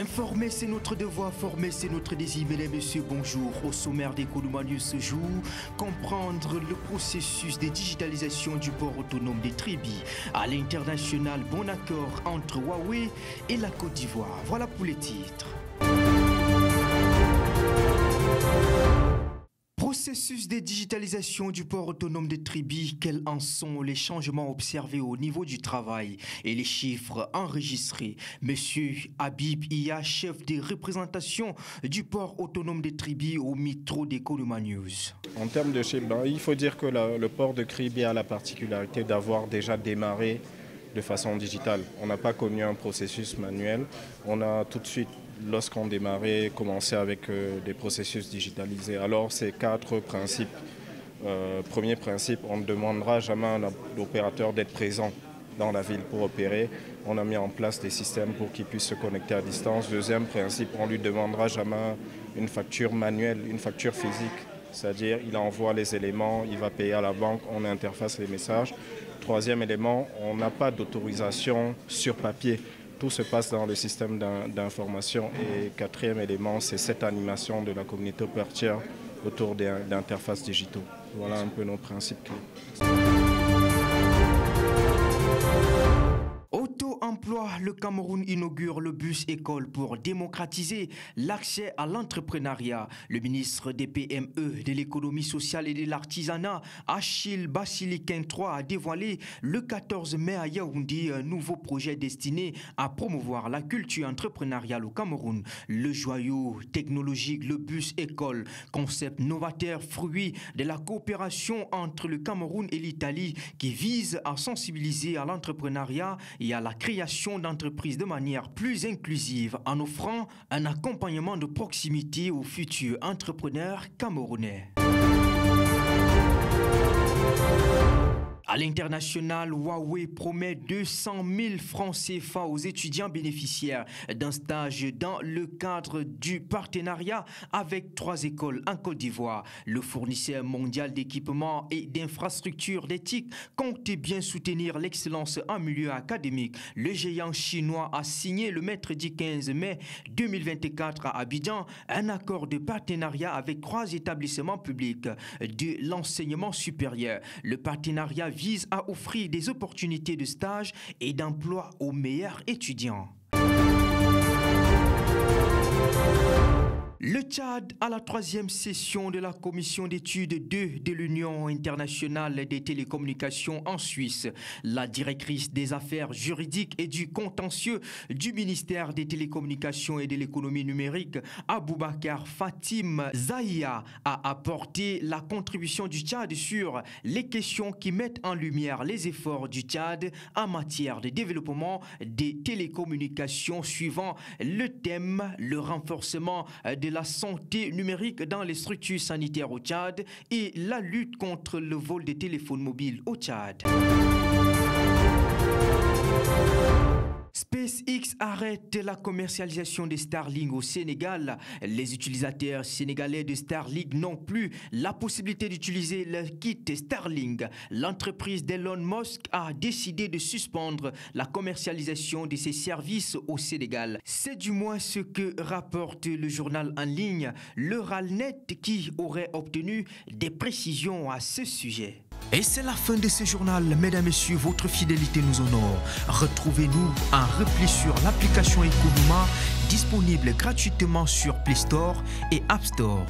Informer, c'est notre devoir, former, c'est notre désir. Mesdames et messieurs, bonjour. Au sommaire des News ce jour, comprendre le processus de digitalisation du port autonome des Tribi. À l'international, bon accord entre Huawei et la Côte d'Ivoire. Voilà pour les titres. Processus de digitalisation du port autonome de Tribi, quels en sont les changements observés au niveau du travail et les chiffres enregistrés? Monsieur Habib Iya, chef de représentation du port autonome de Tribi au Mitro des News. En termes de chiffres, ben, il faut dire que le port de Tribi a la particularité d'avoir déjà démarré de façon digitale. On n'a pas connu un processus manuel. On a tout de suite lorsqu'on démarrait, commençait avec euh, des processus digitalisés. Alors, ces quatre principes. Euh, premier principe, on ne demandera jamais à l'opérateur d'être présent dans la ville pour opérer. On a mis en place des systèmes pour qu'il puisse se connecter à distance. Deuxième principe, on ne lui demandera jamais une facture manuelle, une facture physique. C'est-à-dire, il envoie les éléments, il va payer à la banque, on interface les messages. Troisième élément, on n'a pas d'autorisation sur papier tout se passe dans le système d'information. Et quatrième élément, c'est cette animation de la communauté opérateur autour d'interfaces digitaux. Voilà un peu nos principes le Cameroun inaugure le bus école pour démocratiser l'accès à l'entrepreneuriat. Le ministre des PME, de l'économie sociale et de l'artisanat, Achille Basiliquin III, a dévoilé le 14 mai à Yaoundé un nouveau projet destiné à promouvoir la culture entrepreneuriale au Cameroun. Le joyau technologique, le bus école, concept novateur, fruit de la coopération entre le Cameroun et l'Italie qui vise à sensibiliser à l'entrepreneuriat et à la création d'entreprises de manière plus inclusive en offrant un accompagnement de proximité aux futurs entrepreneurs camerounais. À l'international, Huawei promet 200 000 francs CFA aux étudiants bénéficiaires d'un stage dans le cadre du partenariat avec trois écoles en Côte d'Ivoire. Le fournisseur mondial d'équipements et d'infrastructures d'éthique compte bien soutenir l'excellence en milieu académique. Le géant chinois a signé le mercredi 15 mai 2024 à Abidjan un accord de partenariat avec trois établissements publics de l'enseignement supérieur. Le partenariat vise à offrir des opportunités de stage et d'emploi aux meilleurs étudiants. Tchad à la troisième session de la commission d'études 2 de l'Union internationale des télécommunications en Suisse. La directrice des affaires juridiques et du contentieux du ministère des télécommunications et de l'économie numérique, Aboubakar Fatim Zahia, a apporté la contribution du Tchad sur les questions qui mettent en lumière les efforts du Tchad en matière de développement des télécommunications suivant le thème le renforcement de la santé numérique dans les structures sanitaires au Tchad et la lutte contre le vol des téléphones mobiles au Tchad. SpaceX arrête la commercialisation des Starlink au Sénégal. Les utilisateurs sénégalais de Starlink n'ont plus la possibilité d'utiliser le kit Starlink. L'entreprise d'Elon Musk a décidé de suspendre la commercialisation de ses services au Sénégal. C'est du moins ce que rapporte le journal en ligne Le Ralnet qui aurait obtenu des précisions à ce sujet. Et c'est la fin de ce journal. Mesdames, Messieurs, votre fidélité nous honore. Retrouvez-nous en repli sur l'application Economa disponible gratuitement sur Play Store et App Store.